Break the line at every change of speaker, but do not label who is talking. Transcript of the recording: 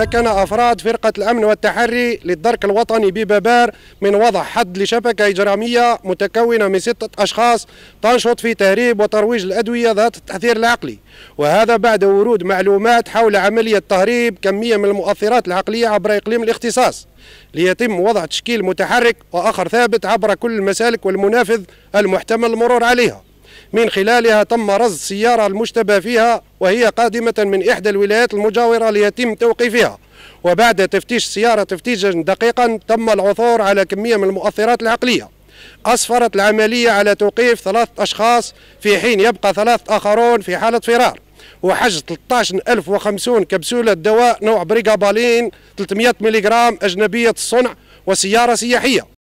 تمكن أفراد فرقة الأمن والتحري للدرك الوطني ببابار من وضع حد لشبكة إجرامية متكونة من ستة أشخاص تنشط في تهريب وترويج الأدوية ذات التأثير العقلي. وهذا بعد ورود معلومات حول عملية تهريب كمية من المؤثرات العقلية عبر إقليم الاختصاص ليتم وضع تشكيل متحرك وآخر ثابت عبر كل المسالك والمنافذ المحتمل المرور عليها. من خلالها تم رصد سيارة المشتبه فيها وهي قادمة من إحدى الولايات المجاورة ليتم توقيفها. وبعد تفتيش السيارة تفتيشا دقيقا تم العثور على كمية من المؤثرات العقلية. أسفرت العملية على توقيف ثلاث أشخاص في حين يبقى ثلاث آخرون في حالة فرار. وحجز 13050 كبسولة دواء نوع بريغابالين 300 ملغ أجنبية الصنع وسيارة سياحية.